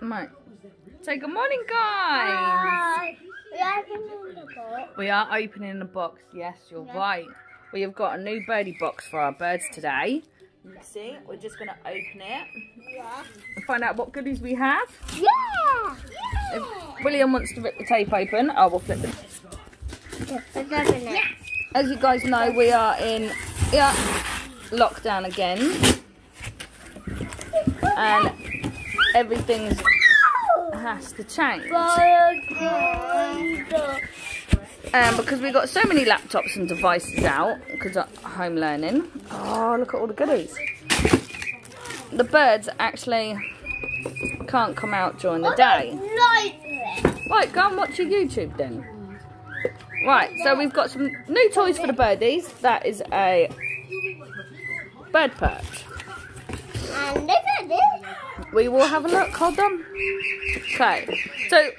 Right. Say good morning, guys. We are opening the box. Yes, you're right. We have got a new birdie box for our birds today. You can see, we're just going to open it Yeah. and find out what goodies we have. Yeah. If William wants to rip the tape open, I will flip it. Yeah. As you guys know, we are in yeah, lockdown again. And everything has to change. Um, because we've got so many laptops and devices out because of home learning. Oh, look at all the goodies. The birds actually can't come out during the day. Right, go and watch your YouTube then. Right, so we've got some new toys for the birdies. That is a bird perch. And look at this. We will have a look. Hold on. Okay, so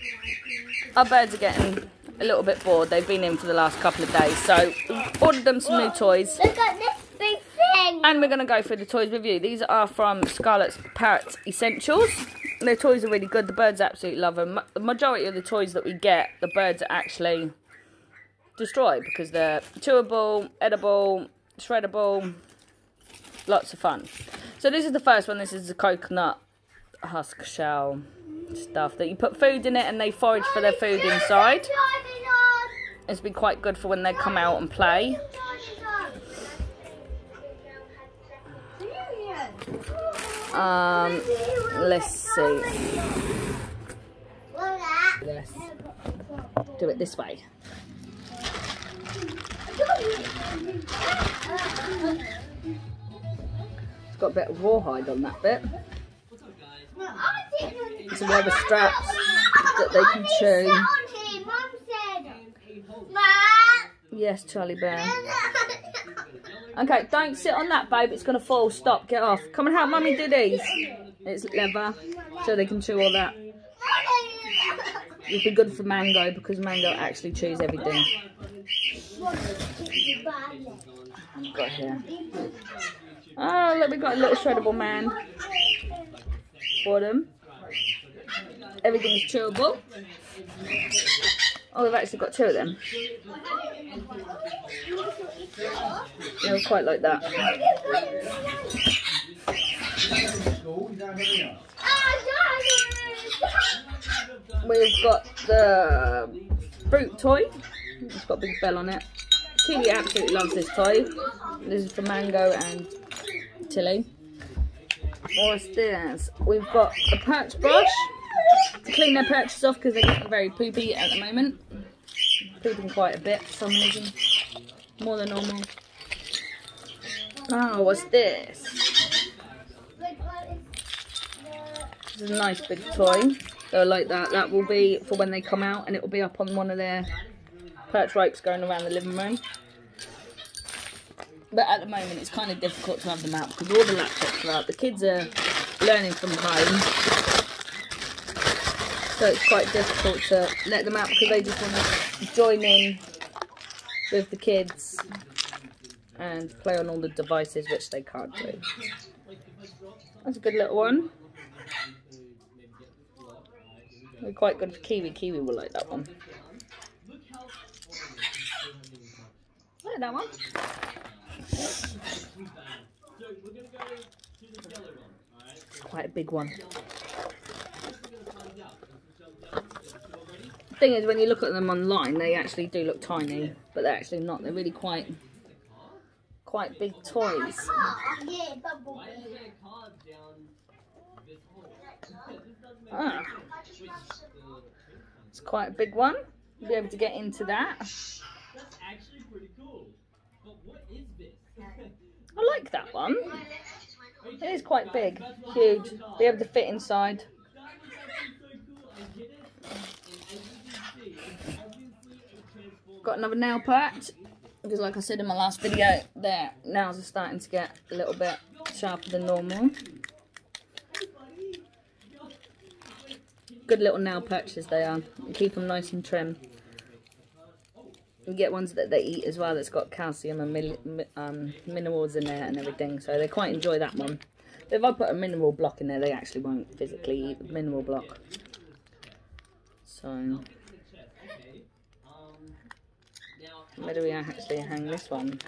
our birds are getting a little bit bored. They've been in for the last couple of days, so we've ordered them some new toys. Look at this big thing. And we're going to go through the toys with you. These are from Scarlett's Parrot Essentials. Their toys are really good. The birds absolutely love them. The majority of the toys that we get, the birds are actually destroy because they're chewable, edible, shreddable. Lots of fun. So this is the first one. This is the coconut husk shell stuff that you put food in it and they forage for their food inside. It's been quite good for when they come out and play. Um, let's see. Yes. Do it this way. It's got a bit of rawhide on that bit. So we have straps that they can chew. Yes, Charlie Bear. Okay, don't sit on that, babe. It's going to fall. Stop. Get off. Come and help Mummy do these. It's leather, so they can chew all that. It'd be good for Mango because Mango actually chews everything. Got here. Oh, look, we've got a little shreddable man them. Everything's chewable. Oh, we've actually got two of them. They quite like that. We've got the fruit toy. It's got a big bell on it. Kiwi absolutely loves this toy. This is for Mango and Tilly. What's this? We've got a perch brush to clean their perches off because they're getting very poopy at the moment. Pooping quite a bit for some reason. More than normal. Oh, what's this? This is a nice big toy. So like that. That will be for when they come out and it will be up on one of their perch ropes going around the living room. But at the moment it's kind of difficult to have them out because all the laptops are out. The kids are learning from home. So it's quite difficult to let them out because they just want to join in with the kids and play on all the devices which they can't do. That's a good little one. They're quite good for Kiwi. Kiwi will like that one. Like that one. Quite a big one. Thing is, when you look at them online, they actually do look tiny, but they're actually not. They're really quite, quite big toys. Ah. It's quite a big one. You'll be able to get into that. That's actually pretty cool. But what is this? I like that one. It is quite big, huge. Be able to fit inside. Got another nail patch. Because like I said in my last video, their nails are starting to get a little bit sharper than normal. Good little nail patches they are. Keep them nice and trim. You get ones that they eat as well that's got calcium and mil- um, minerals in there and everything. So they quite enjoy that one. If I put a mineral block in there, they actually won't physically eat the mineral block. So, where do we actually hang this one?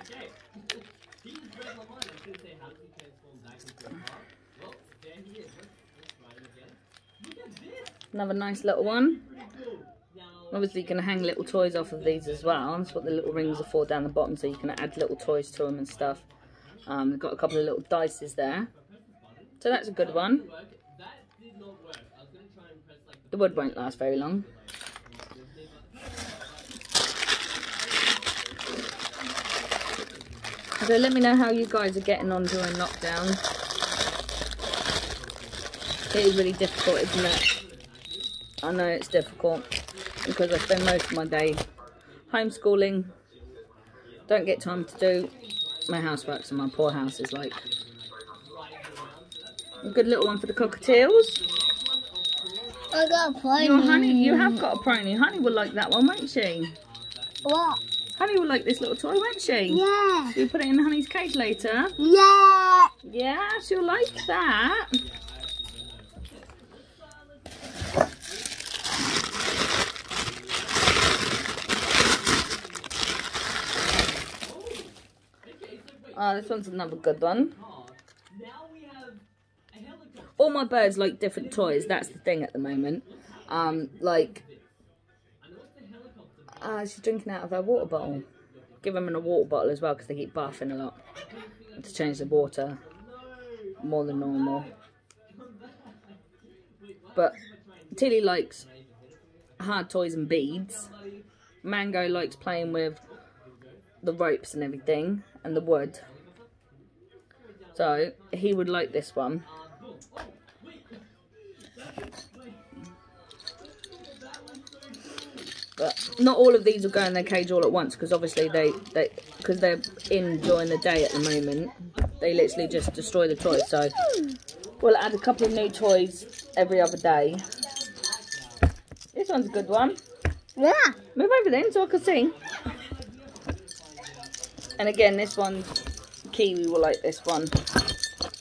Another nice little one. Obviously, you can hang little toys off of these as well. That's what the little rings are for down the bottom, so you can add little toys to them and stuff. Um, they've got a couple of little dices there. So that's a good one. The wood won't last very long. So let me know how you guys are getting on during lockdown. It is really difficult, isn't it? I know it's difficult because I spend most of my day homeschooling. Don't get time to do my houseworks and my poor house is like a good little one for the cockatiels. I got a pony. Your honey, you have got a pony. Honey will like that one, won't she? What? Honey will like this little toy, won't she? Yeah. You put it in Honey's cage later. Yeah. Yeah, she'll like that. Oh, this one's another good one. All my birds like different toys. That's the thing at the moment. Um, like, uh, she's drinking out of her water bottle. Give them in a water bottle as well because they keep bathing a lot. To change the water more than normal. But Tilly likes hard toys and beads. Mango likes playing with the ropes and everything and the wood. So he would like this one. But not all of these will go in their cage all at once because obviously they they because they're in during the day at the moment. They literally just destroy the toys. So we'll add a couple of new toys every other day. This one's a good one. Yeah. Move over then so I can see. And again, this one, Kiwi will like this one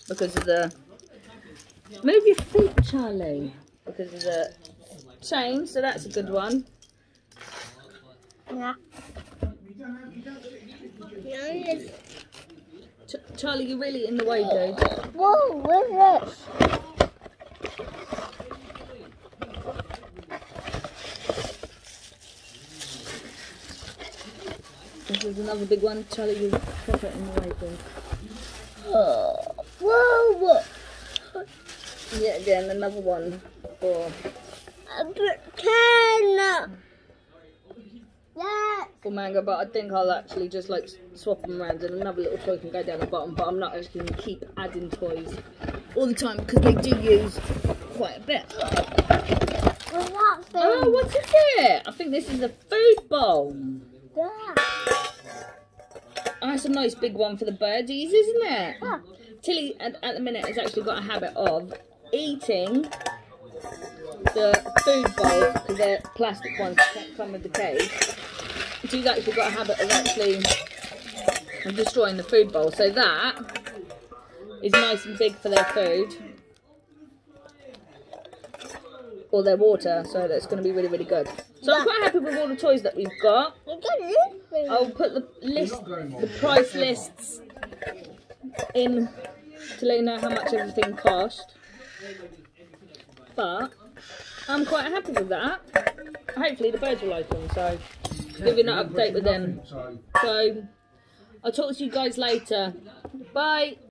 because of the. Move your feet, Charlie. Because of the chain, so that's a good one. Yeah. Ch Charlie, you're really in the way, dude. Whoa, what is this? This is another big one. Charlie, you're proper in the way, dude. Oh. Whoa, whoa. Yeah, again, another one for A pretend. Yeah. for Mango, but I think I'll actually just like swap them around and another little toy can go down the bottom, but I'm not actually going to keep adding toys all the time because they do use quite a bit. What's oh, that thing? Oh, what is it? I think this is a food bowl. Yeah. Oh, it's a nice big one for the birdies, isn't it? Tilly, at, at the minute, has actually got a habit of eating the food bowls because they're plastic ones that come with the cage. She's actually got a habit of actually destroying the food bowl. So that is nice and big for their food or their water. So that's going to be really, really good. So I'm quite happy with all the toys that we've got. You got this. I'll put the list, the price lists in to let you know how much everything cost. But I'm quite happy with that. Hopefully the birds will like them, so give you an update with them. So I'll talk to you guys later. Bye.